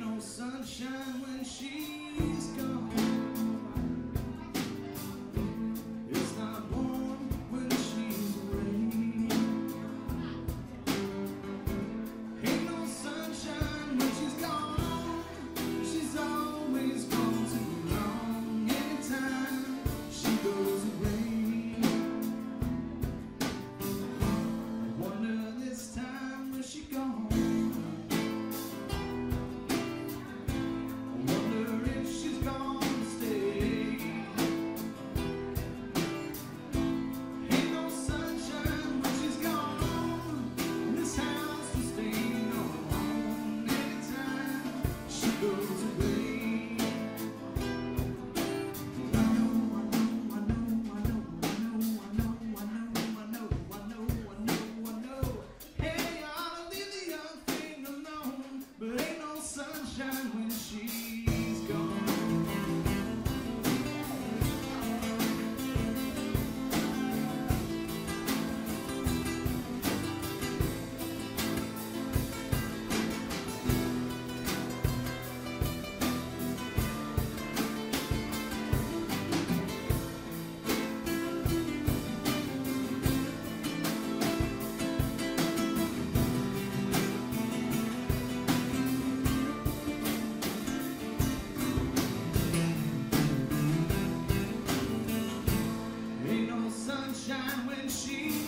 no sunshine when she's gone. she